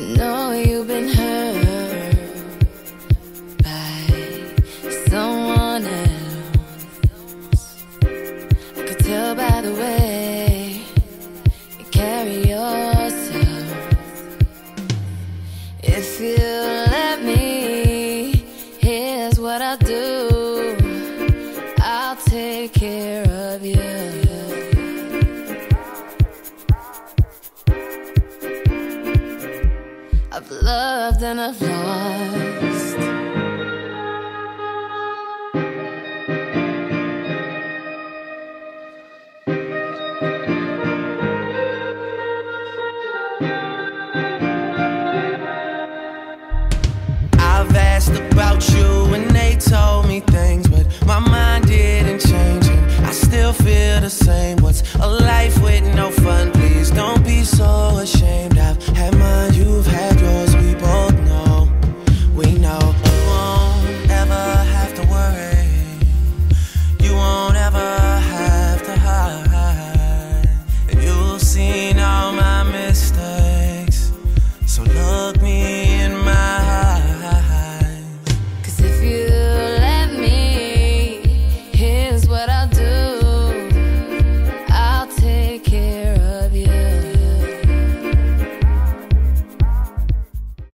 know you've been hurt by someone else. I could tell by the way you carry yourself. If you let me, here's what I'll do. I'll take care of you. I've loved and I've lost. I've asked about you and they told me things, but my mind didn't change and I still feel the same. What's a life with no fun? Please don't be so